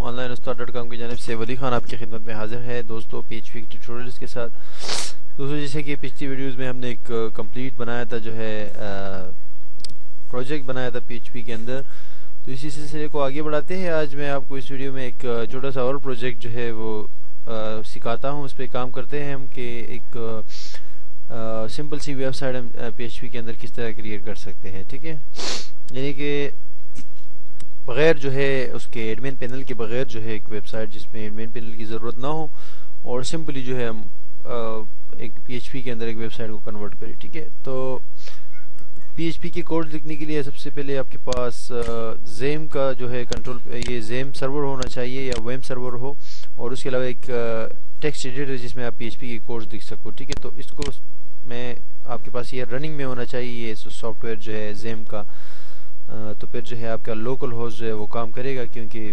Online उस्ताद dot com की जानब से वली खान आपकी खिदमत में हाजिर है। दोस्तों पी एच पी ट्यूटोरियल्स के साथ। दोस्तों जैसे कि पिछली वीडियोस में हमने एक कंप्लीट बनाया था जो है प्रोजेक्ट बनाया था पीएचपी के अंदर। तो इसी सिलसिले को आगे बढ़ाते हैं। आज मैं आपको इस वीडियो में एक छोटा सा और प्रोजेक्ट जो है वो आ, सिखाता हूँ। उस पर काम करते हैं हम कि एक सिंपल सी वेबसाइट हम PHP के अंदर किस तरह क्रिएट कर सकते हैं ठीक है? यानी कि बगैर जो है उसके एडमिन पैनल के बगैर जो है एक वेबसाइट जिसमें एडमिन पैनल की ज़रूरत ना हो और सिंपली जो है हम एक पीएचपी के अंदर एक वेबसाइट को कन्वर्ट करें, ठीक है? तो पीएचपी के कोड लिखने के लिए सबसे पहले आपके पास जेम का जो है कंट्रोल ये जेम सर्वर होना चाहिए या वेम सर्वर हो और उसके अलावा एक टेक्स्ट एडिटर जिसमें आप पीएचपी के कोड्स लिख सको, ठीक है? तो इसको मैं आपके पास ये रनिंग में होना चाहिए, ये सॉफ्टवेयर जो है जेम का। तो फिर जो है आपका लोकल होस्ट जो है वो काम करेगा क्योंकि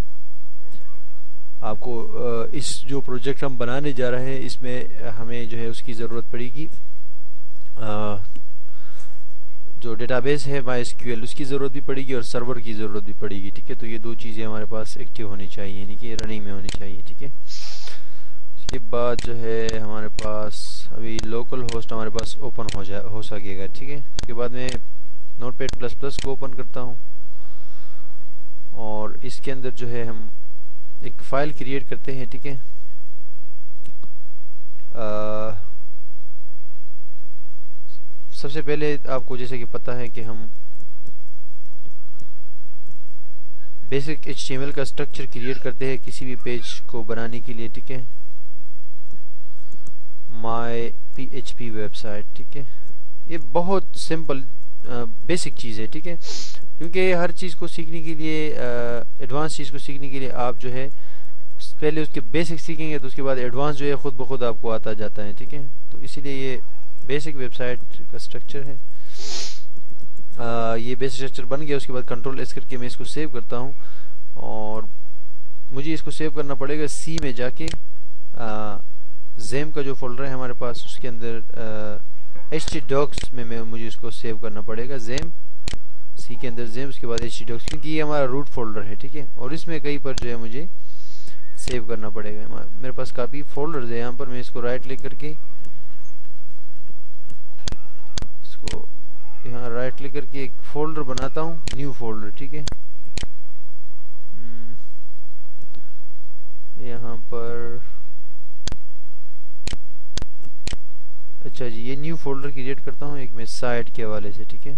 आपको इस जो प्रोजेक्ट हम बनाने जा रहे हैं, इसमें हमें जो है उसकी ज़रूरत पड़ेगी। जो डेटाबेस है माई एसक्यूएल उसकी ज़रूरत भी पड़ेगी और सर्वर की ज़रूरत भी पड़ेगी, ठीक है? तो ये दो चीज़ें हमारे पास एक्टिव होनी चाहिए, यानी कि रनिंग में होनी चाहिए, ठीक है? इसके बाद जो है हमारे पास, अभी लोकल होस्ट हमारे पास ओपन हो जा, हो सकेगा, ठीक है? उसके बाद में नोटपैड प्लस प्लस को ओपन करता हूँ। और इसके अंदर जो है हम एक फ़ाइल क्रिएट करते हैं, ठीक है? सबसे पहले आपको जैसे कि पता है कि हम बेसिक एचटीएमएल का स्ट्रक्चर क्रिएट करते हैं किसी भी पेज को बनाने के लिए, ठीक है? My P H P website ठीक है? ये बहुत सिंपल बेसिक चीज़ है ठीक है? क्योंकि हर चीज़ को सीखने के लिए एडवांस चीज़ को सीखने के लिए आप जो है पहले उसके बेसिक सीखेंगे तो उसके बाद एडवांस जो है खुद ब खुद आपको आता जाता है ठीक है? तो इसीलिए ये बेसिक वेबसाइट का स्ट्रक्चर है। आ, ये बेसिक स्ट्रक्चर बन गया उसके बाद कंट्रोल एस करके मैं इसको सेव करता हूँ। और मुझे इसको सेव करना पड़ेगा सी में जाके। जेम का जो फोल्डर है हमारे पास उसके अंदर आ, एच टी डॉक्स में मैं मुझे इसको सेव करना पड़ेगा जेम सी के अंदर जेम उसके बाद एच टी डॉक्स क्योंकि ये हमारा रूट फोल्डर है ठीक है? और इसमें कहीं पर जो है मुझे सेव करना पड़ेगा। मेरे पास काफ़ी फोल्डर्स है यहाँ पर मैं इसको राइट क्लिक करके इसको यहाँ राइट क्लिक करके एक फोल्डर बनाता हूँ न्यू फोल्डर ठीक है? हम्म, यहाँ पर अच्छा जी ये न्यू फोल्डर क्रिएट करता हूँ एक मैं साइट के हवाले से ठीक है?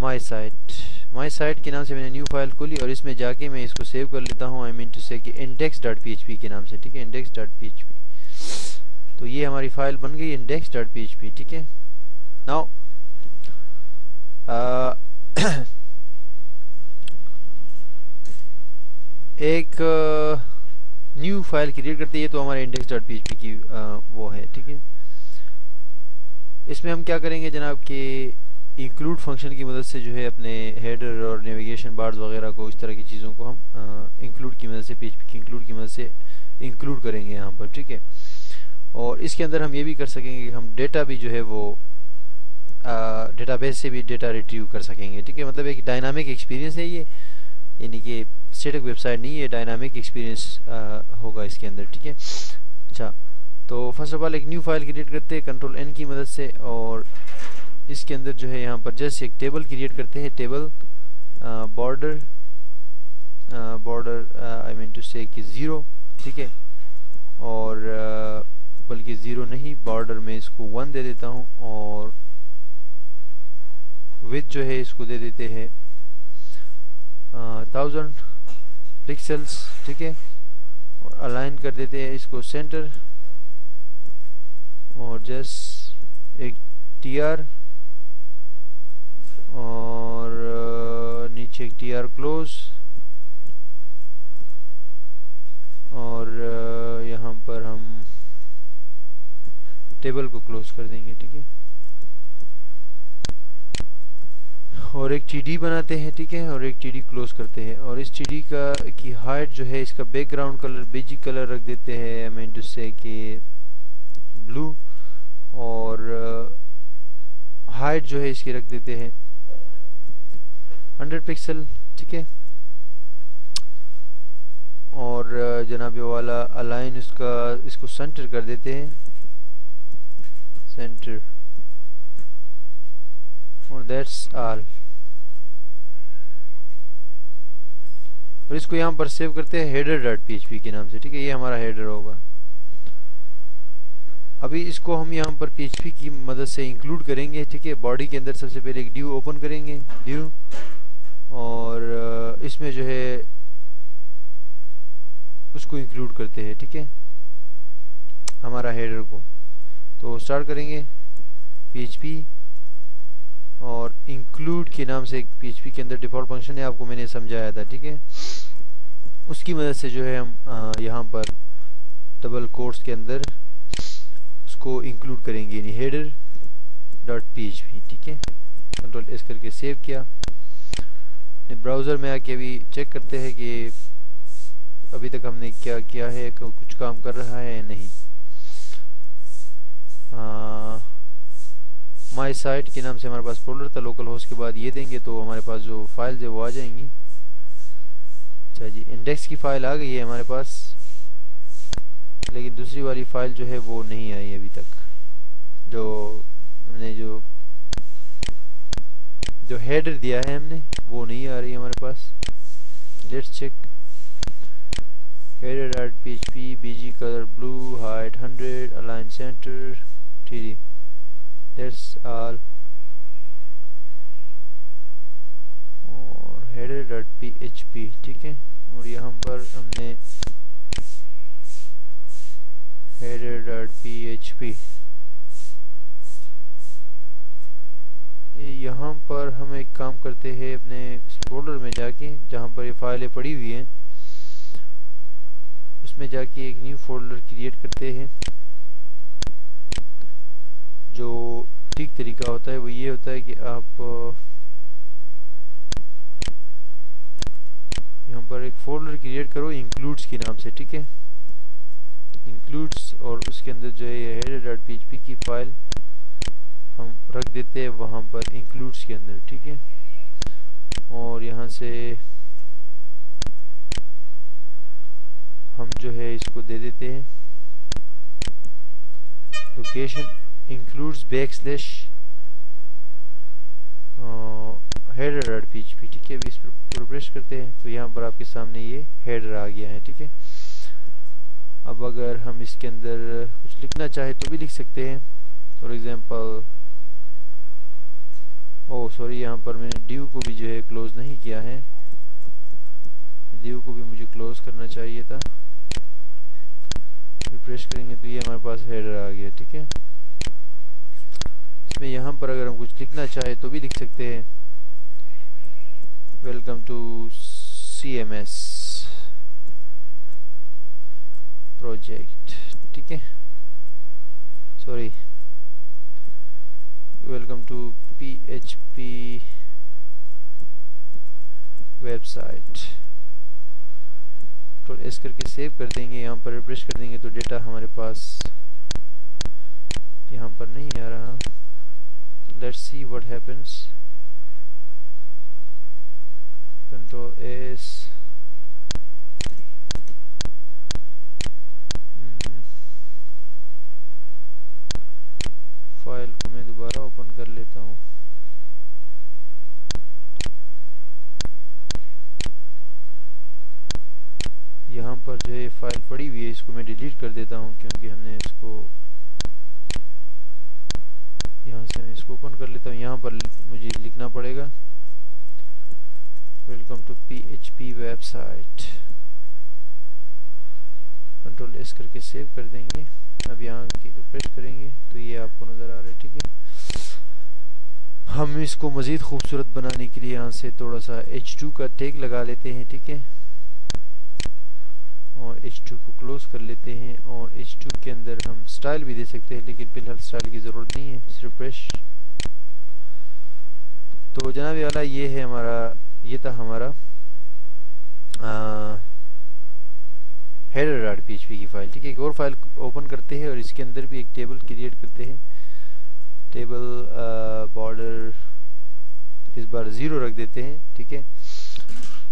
माई साइट माई साइट के नाम से मैंने न्यू फ़ाइल खोली और इसमें जाके मैं इसको सेव कर लेता हूँ I mean to say index dot P H P के नाम से ठीक है? Index dot P H P तो ये हमारी फ़ाइल बन गई index dot P H P ठीक है? नाउ एक uh, न्यू फ़ाइल क्रिएट करते हैं तो हमारे इंडेक्स डॉट पी की आ, वो है ठीक है? इसमें हम क्या करेंगे जनाब कि इंक्लूड फ़ंक्शन की मदद से जो है अपने हेडर और नेविगेशन बार्स वगैरह को इस तरह की चीज़ों को हम इंक्लूड की मदद से पी की इंक्लूड की मदद से इंक्लूड करेंगे यहाँ पर ठीक है? और इसके अंदर हम ये भी कर सकेंगे कि हम डेटा भी जो है वो डेटाबेस से भी डेटा रिट्रीव कर सकेंगे ठीक है? मतलब एक डायनामिक एक्सपीरियंस है ये। यानी कि स्टेटिक वेबसाइट नहीं है डायनामिक एक्सपीरियंस होगा इसके अंदर ठीक है? अच्छा तो फ़र्स्ट ऑफ़ ऑल एक न्यू फ़ाइल क्रिएट करते हैं कंट्रोल एन की मदद से और इसके अंदर जो है यहाँ पर जस्ट एक टेबल क्रिएट करते हैं table border border I mean to say zero ठीक है? और uh, बल्कि ज़ीरो नहीं बॉर्डर में इसको वन दे देता हूँ और विथ जो है इसको दे देते हैं थाउज़ेंड पिक्सल्स ठीक है? और अलाइन कर देते हैं इसको सेंटर और जस्ट एक टीआर और नीचे एक टीआर क्लोज और यहाँ पर हम टेबल को क्लोज कर देंगे, ठीक है? और एक टीडी बनाते हैं, ठीक है? और एक टीडी क्लोज करते हैं। और इस टीडी का, की हाइट जो है, इसका बैकग्राउंड कलर बेजी कलर रख देते हैं। आई मीन टू से कि ब्लू और हाइट जो है, इसकी रख देते हैं। हंड्रेड पिक्सल ठीक है? और जनाब वाला अलाइन इसका, इसको सेंटर कर देते हैं। सेंटर और दैट्स ऑल और इसको यहाँ पर सेव करते हैं हेडर डॉट पी के नाम से, ठीक है? ये हमारा हेडर होगा। अभी इसको हम यहाँ पर पीएचपी की मदद से इंक्लूड करेंगे, ठीक है? बॉडी के अंदर सबसे पहले एक ड्यू ओपन करेंगे ड्यू और इसमें जो है उसको इंक्लूड करते हैं, ठीक है? हमारा हेडर को। तो स्टार्ट करेंगे पीएचपी और इंक्लूड के नाम से एक पीएचपी के अंदर डिफ़ॉल्ट फ़ंक्शन है, आपको मैंने समझाया था, ठीक है? उसकी मदद से जो है हम यहाँ पर डबल कोर्स के अंदर उसको इंक्लूड करेंगे, यानी हेडर डॉट पीएचपी ठीक है? कंट्रोल एस करके सेव किया। ब्राउज़र में आके अभी चेक करते हैं कि अभी तक हमने क्या किया है कुछ काम कर रहा है या नहीं। माई साइट के नाम से हमारे पास फोल्डर था लोकल होस्ट के बाद ये देंगे तो हमारे पास जो फाइल्स है वो आ जाएँगी। अच्छा जी इंडेक्स की फ़ाइल आ गई है हमारे पास, लेकिन दूसरी वाली फ़ाइल जो है वो नहीं आई अभी तक। जो हमने जो जो हेडर दिया है हमने, वो नहीं आ रही हमारे पास। Let's check header at php bg color blue, height 100 align center 3d all और header.php ठीक है? और यहाँ पर हमने header.php यहाँ पर हम एक काम करते हैं, अपने फोल्डर में जाके, जहाँ पर ये फाइलें पड़ी हुई हैं, उसमें जाके एक न्यू फोल्डर क्रिएट करते हैं, जो ठीक तरीका होता है, वो ये होता है कि आप यहाँ पर एक फोल्डर क्रिएट करो इंक्लूड्स के नाम से, ठीक है? इंक्लूड्स और उसके अंदर जो है, ये हेडर डॉट पी की फ़ाइल हम रख देते हैं वहाँ पर इंक्लूड्स के अंदर, ठीक है? और यहाँ से हम जो है इसको दे देते हैं। Location back slash header dot P P ठीक है अभी इस पर प्रेस करते हैं। तो यहाँ पर आपके सामने ये हेडर आ गया है, ठीक है? अब अगर हम इसके अंदर कुछ लिखना चाहे तो भी लिख सकते हैं। फॉर एग्जांपल ओ सॉरी यहाँ पर मैंने ड्यू को भी जो है क्लोज नहीं किया है। ड्यू को भी मुझे क्लोज करना चाहिए था। रिफ्रेश करेंगे तो ये हमारे पास हेडर आ गया, ठीक है? इसमें यहाँ पर अगर हम कुछ लिखना चाहे तो भी लिख सकते हैं। Welcome to C M S project ठीक है? Sorry welcome to P H P website control S करके सेव कर देंगे, यहाँ पर रिफ्रेश कर देंगे तो डेटा हमारे पास यहाँ पर नहीं आ रहा। Let's see what happens control S file को मैं दोबारा ओपन कर लेता हूँ। यहाँ पर जो ये फ़ाइल पड़ी हुई है, इसको मैं डिलीट कर देता हूँ क्योंकि हमने इसको यहाँ से इसको ओपन कर लेता हूँ। यहाँ पर मुझे लिखना पड़ेगा। Welcome to P H P website control S करके सेव कर देंगे। अब यहाँ रिफ्रेश करेंगे तो ये आपको नज़र आ रहा है, ठीक है? हम इसको मज़ीद खूबसूरत बनाने के लिए यहाँ से थोड़ा सा H2 का टेक लगा लेते हैं, ठीक है? और H2 को क्लोज कर लेते हैं और H2 के अंदर हम स्टाइल भी दे सकते हैं, लेकिन फ़िलहाल स्टाइल की ज़रूरत नहीं है रिफ्रेश तो जनाब वाला ये है हमारा, ये था हमारा हेडर डॉट पी की फ़ाइल ठीक है? एक और फ़ाइल ओपन करते हैं और इसके अंदर भी एक टेबल क्रिएट करते हैं। टेबल बॉर्डर इस बार ज़ीरो रख देते हैं, ठीक है?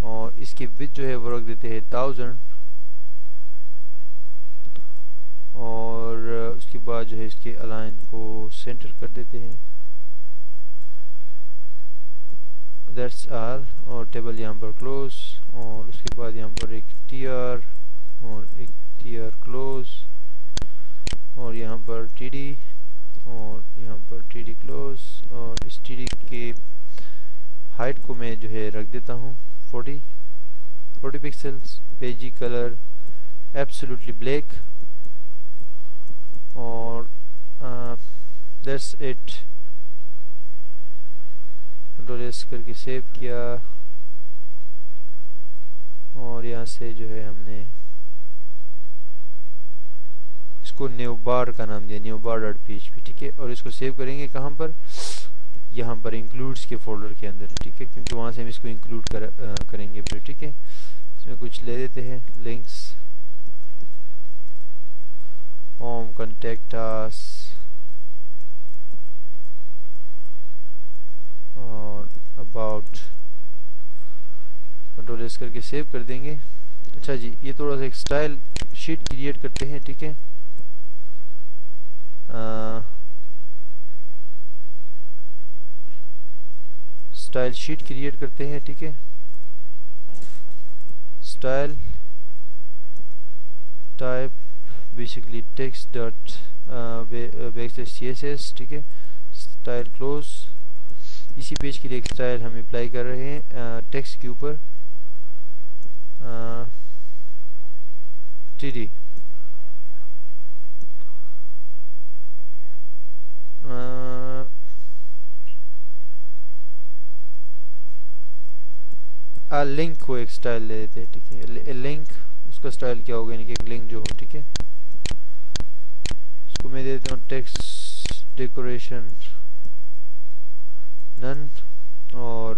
और इसकी विथ जो है वो रख देते हैं थाउज़ेंड और बाद जो है इसके अलाइन को सेंटर कर देते हैं। दैट्स आल और टेबल यहाँ पर क्लोज और उसके बाद यहाँ पर एक टीआर और एक टीआर क्लोज और यहाँ पर टीडी और यहाँ पर टीडी क्लोज और इस टीडी के हाइट को मैं जो है रख देता हूँ। 40 40 pixels BG color absolutely black और दैट्स इट कंट्रोल करके सेव किया। और यहाँ से जो है हमने इसको न्यू बार का नाम दिया न्यू बार डॉट पी ठीक है? और इसको सेव करेंगे कहाँ पर? यहाँ पर इंक्लूड्स के फोल्डर के अंदर ठीक है? क्योंकि वहाँ से हम इसको इंक्लूड कर, करेंगे फिर ठीक है? इसमें कुछ ले देते हैं लिंक्स होम contact और अबाउट कंट्रोल एस करके सेव कर देंगे। अच्छा जी, ये थोड़ा सा एक स्टाइल शीट क्रिएट करते हैं, ठीक है? स्टाइल शीट क्रिएट करते हैं, ठीक है? Style type basically text dot css, ठीक है? स्टाइल क्लोज इसी पेज के लिए एक स्टाइल हम अप्लाई कर रहे हैं टेक्स्ट के ऊपर टी डी लिंक को एक स्टाइल ले देते हैं, ठीक है? लिंक उसका स्टाइल क्या होगा? यानी कि एक लिंक जो हो, ठीक है? मैं देता हूँ टेक्स्ट डेकोरेशन नन और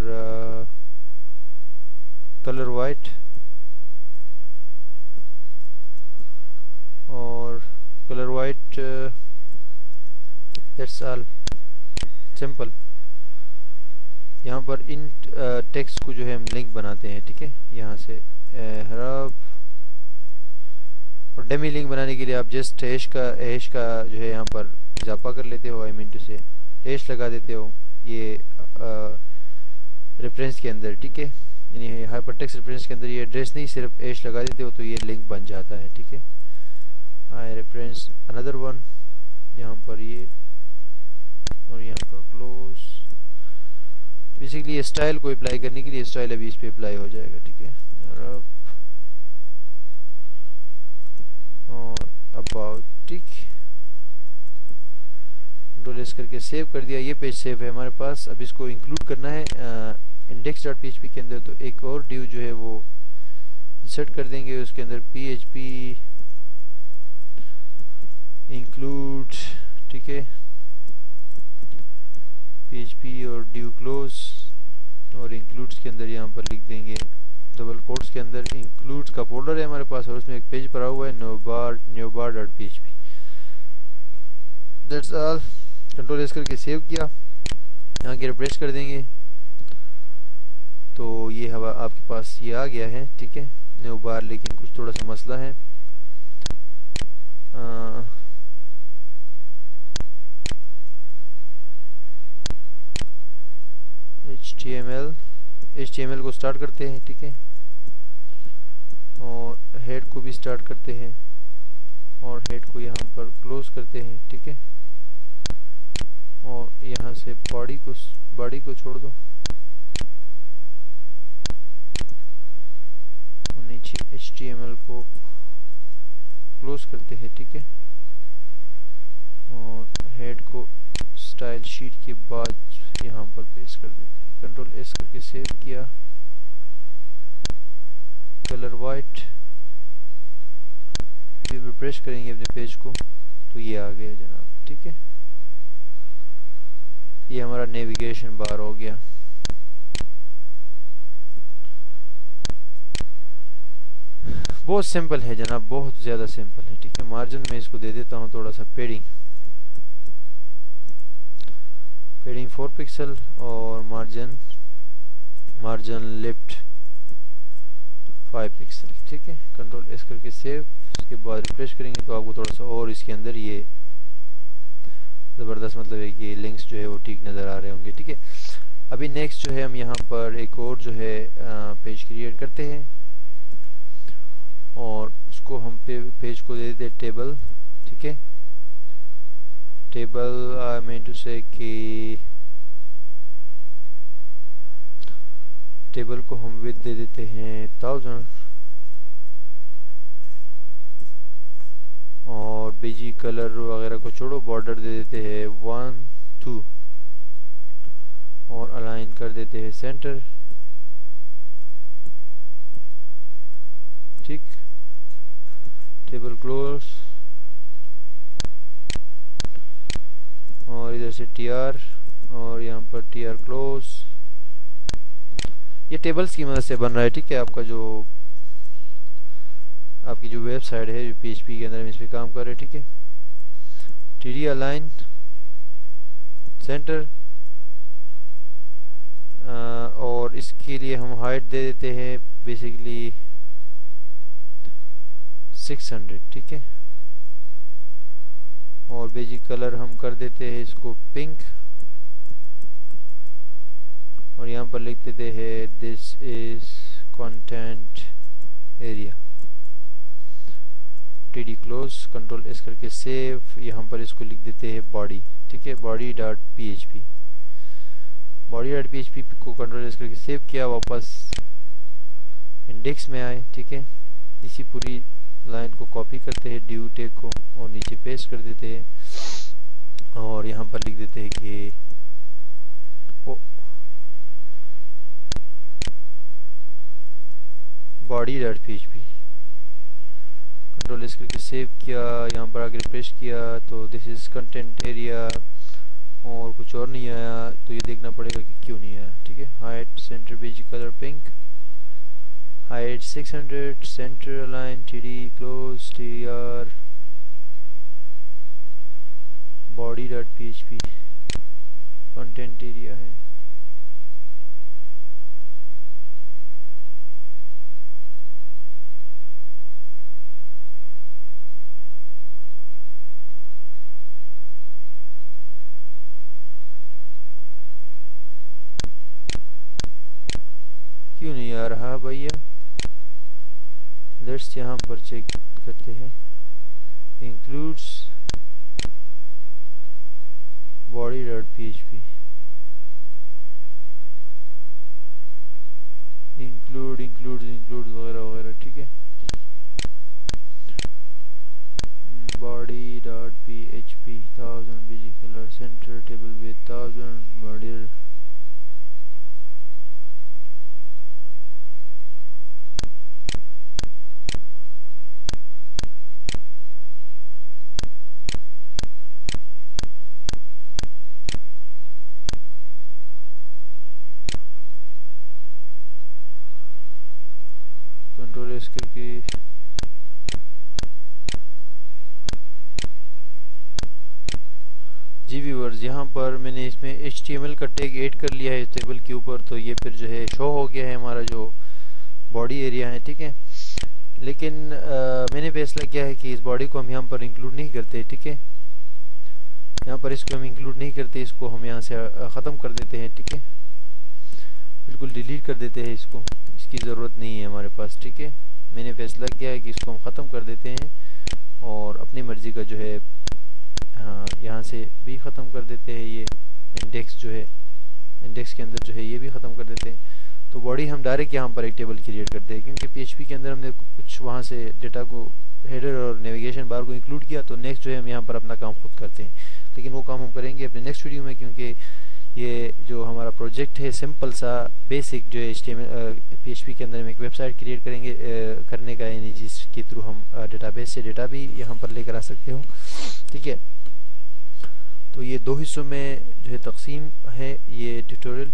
कलर वाइट और color white that's all simple यहाँ पर इन टेक्स्ट को जो है हम लिंक बनाते हैं, ठीक है? यहाँ से हरब और डेमी लिंक बनाने के लिए आप जस्ट हैश का हैश का जो है यहाँ पर इजाफा कर लेते हो I mean to say hash लगा देते हो, ये रेफरेंस के अंदर, ठीक है? यानी हाइपरटेक्स्ट रेफरेंस के अंदर ये एड्रेस नहीं, सिर्फ़ एश लगा देते हो तो ये लिंक बन जाता है, ठीक है? आई रेफरेंस अनदर वन यहाँ पर ये, और यहाँ पर क्लोज बेसिकली स्टाइल को अप्लाई करने के लिए स्टाइल अभी इस पर अप्लाई हो जाएगा, ठीक है? और अबाउट ठीक कंट्रोल करके सेव कर दिया, ये पेज सेव है हमारे पास। अब इसको इंक्लूड करना है इंडेक्स डॉट पीएचपी के अंदर तो एक और ड्यू जो है वो इंसर्ट कर देंगे, उसके अंदर पी एच पी इंक्लूड ठीक है? पी एच पी और ड्यू क्लोज और इंक्लूड्स के अंदर यहाँ पर लिख देंगे। डबल कोट्स के अंदर इंक्लूड्स का फोल्डर है हमारे पास और उसमें एक पेज पड़ा हुआ है no bar new bar dot P H P that's all control S करके सेव किया। यहाँ के रिप्रेस कर देंगे। तो ये हवा आपके पास ये आ गया है, ठीक है? न्यू बार लेकिन कुछ थोड़ा सा मसला है। H T M L L को स्टार्ट करते हैं, ठीक है? और हेड को भी स्टार्ट करते हैं और हेड को यहाँ पर क्लोज करते हैं, ठीक है? और यहाँ से बॉडी को बॉडी को छोड़ दो। नीचे HTML को क्लोज करते हैं, ठीक है? और हेड को स्टाइल शीट के बाद यहाँ पर पेस्ट कर देते कंट्रोल एस करके सेव किया। कलर वाइट प्रेस करेंगे अपने पेज को तो ये आ गया जनाब, ठीक है? ये हमारा नेविगेशन बार हो गया। बहुत सिंपल है जनाब, बहुत ज़्यादा सिंपल है, ठीक है? मार्जिन में इसको दे देता हूँ, थोड़ा सा पेडिंग पेडिंग फोर पिक्सल और मार्जिन मार्जिन लिफ्ट 5 पिक्सल ठीक है? कंट्रोल एस करके सेव उसके बाद रिफ्रेश करेंगे तो आपको थोड़ा सा और इसके अंदर ये ज़बरदस्त मतलब है कि लिंक्स जो है वो ठीक नज़र आ रहे होंगे ठीक है? अभी नेक्स्ट जो है हम यहाँ पर एक और जो है पेज क्रिएट करते हैं। और उसको हम पे, पेज को दे देते टेबल ठीक है? टेबल आई मीन टू से कि टेबल को हम विद दे देते हैं थाउज़ेंड और बीजी कलर वगैरह को छोड़ो बॉर्डर दे देते हैं वन टू और अलाइन कर देते हैं सेंटर ठीक? टेबल क्लोज और इधर से टी आर और यहाँ पर टी आर क्लोज ये टेबल्स की मदद से बन रहा है, ठीक है? आपका जो, आपकी जो वेबसाइट है, जो पीएचपी के अंदर हम इस पर काम कर रहे हैं, ठीक है? टी डी अलाइन सेंटर और इसके लिए हम हाइट दे देते हैं बेसिकली 600 ठीक है? और बेजिक कलर हम कर देते हैं इसको पिंक और यहाँ पर लिख देते हैं this is content area T D close control S करके सेव यहाँ पर इसको लिख देते हैं बॉडी ठीक है? Body dot P H P body dot P H P को कंट्रोल एस करके सेव किया, वापस इंडेक्स में आए। ठीक है? इसी पूरी लाइन को कॉपी करते हैं ड्यू टेक को, और नीचे पेस्ट कर देते हैं। और यहाँ पर लिख देते हैं कि body dot P control S करके सेव किया, यहाँ पर आके रिफ्रेश किया तो दिस इज़ कंटेंट एरिया और कुछ और नहीं आया तो ये देखना पड़ेगा कि क्यों नहीं आया, ठीक है? Height center BG color pink height 600 center align TD close TR body dot PHP content area है। क्यों नहीं आ रहा भैया? लेट्स यहाँ पर चेक करते हैं। Includes body dot P H P include include include वगैरह वगैरह, ठीक है? Body dot P H P thousand BG color center करके जी व्यूवर्स यहाँ पर मैंने इसमें एचटीएमएल का टैग ऐड कर लिया है इस टेबल के ऊपर तो ये फिर जो है शो हो गया है हमारा जो बॉडी एरिया है ठीक है? लेकिन आ, मैंने फैसला किया है कि इस बॉडी को हम यहाँ पर इंक्लूड नहीं करते ठीक है? यहाँ पर इसको हम इंक्लूड नहीं करते इसको हम यहाँ से ख़त्म कर देते हैं ठीक है? बिल्कुल डिलीट कर देते हैं इसको इसकी ज़रूरत नहीं है हमारे पास ठीक है? मैंने फैसला किया है कि इसको हम ख़त्म कर देते हैं और अपनी मर्ज़ी का जो है यहाँ से भी ख़त्म कर देते हैं ये इंडेक्स जो है इंडेक्स के अंदर जो है ये भी ख़त्म कर देते हैं। तो बॉडी हम डायरेक्ट यहाँ पर एक टेबल क्रिएट करते हैं क्योंकि पीएचपी के अंदर हमने कुछ वहाँ से डेटा को हेडर और नेविगेशन बार को इंक्लूड किया तो नेक्स्ट जो है हम यहाँ पर अपना काम खुद करते हैं। लेकिन वो काम हम करेंगे अपने नेक्स्ट वीडियो में क्योंकि ये जो हमारा प्रोजेक्ट है सिंपल सा बेसिक जो है पी एच पी के अंदर हम एक वेबसाइट क्रिएट करेंगे आ, करने का यानी जिसके थ्रू हम डेटाबेस से डेटा भी यहाँ पर लेकर आ सकते हो। ठीक है? तो ये दो हिस्सों में जो है तकसीम है ये ट्यूटोरियल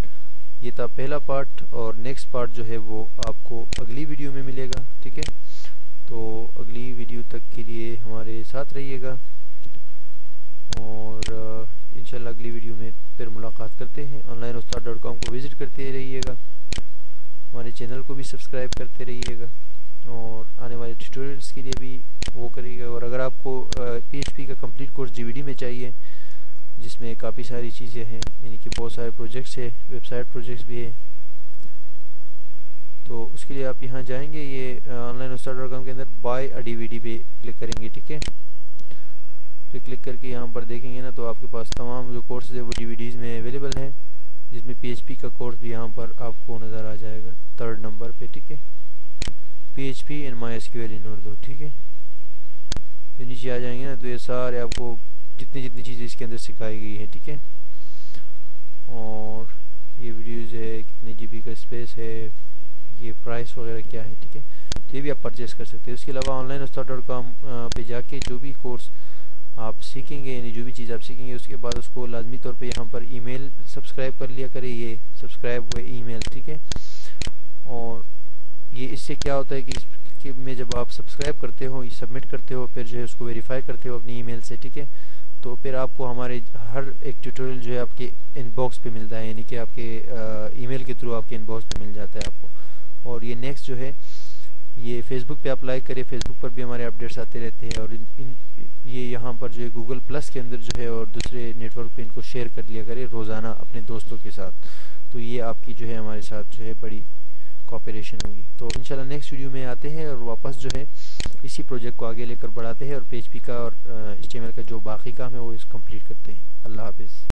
ये था पहला पार्ट और नेक्स्ट पार्ट जो है वो आपको अगली वीडियो में मिलेगा। ठीक है? तो अगली वीडियो तक के लिए हमारे साथ रहिएगा। और इंशाल्लाह अगली वीडियो में फिर मुलाकात करते हैं। ऑनलाइन उस्ताद डॉट कॉम को विज़िट करते रहिएगा। हमारे चैनल को भी सब्सक्राइब करते रहिएगा। और आने वाले ट्यूटोरियल्स के लिए भी वो करिएगा। और अगर आपको पी का कंप्लीट कोर्स डीवीडी में चाहिए, जिसमें काफ़ी सारी चीज़ें हैं, यानी कि बहुत सारे प्रोजेक्ट्स है वेबसाइट प्रोजेक्ट्स भी है तो उसके लिए आप यहाँ जाएँगे। ये ऑनलाइन उस्ताद डॉट कॉम के अंदर बाय अ डी पे क्लिक करेंगे, ठीक है? फिर क्लिक करके यहाँ पर देखेंगे ना तो आपके पास तमाम जो कोर्सेज है, वो डीवीडीज में अवेलेबल हैं, जिसमें पीएचपी का कोर्स भी यहाँ पर आपको नज़र आ जाएगा थर्ड नंबर पे, ठीक है? PHP and my S Q L in Urdu ठीक है? फिर नीचे आ जाएँगे ना तो ये सारे आपको जितनी जितनी चीज़ें इसके अंदर सिखाई गई है, ठीक है? और ये वीडियोज़ है, कितने जीबी का स्पेस है, ये प्राइस वगैरह क्या है, ठीक है? तो ये भी आप परचेस कर सकते हैं। उसके अलावा ऑनलाइन उस्ताद डॉट कॉम पर जाके जो भी कोर्स आप सीखेंगे, यानी जो भी चीज़ आप सीखेंगे, उसके बाद उसको लाजमी तौर पे यहाँ पर ईमेल सब्सक्राइब कर लिया करें, ये सब्सक्राइब हुए ईमेल, ठीक है? और ये इससे क्या होता है कि कि में जब आप सब्सक्राइब करते हो, ये सबमिट करते हो, फिर जो है उसको वेरीफाई करते हो अपनी ईमेल से, ठीक है? तो फिर आपको हमारे हर एक ट्यूटोरियल जो है आपके इनबॉक्स पे मिलता है, यानी कि आपके ईमेल के थ्रू आपके इनबॉक्स पे मिल जाता है आपको। और ये नेक्स्ट जो है ये फेसबुक पे अप्लाई करिए। फेसबुक पर भी हमारे अपडेट्स आते रहते हैं और इन, इन ये यहाँ पर जो है गूगल प्लस के अंदर जो है और दूसरे नेटवर्क पे इनको शेयर कर लिया करें रोज़ाना अपने दोस्तों के साथ। तो ये आपकी जो है हमारे साथ जो है बड़ी कॉपरेशन होगी। तो इंशाल्लाह नेक्स्ट वीडियो में आते हैं और वापस जो है इसी प्रोजेक्ट को आगे लेकर बढ़ाते हैं और पेज का और एच का जो बाकी काम है वो इस कंप्लीट करते हैं। अल्लाह हाफिज़।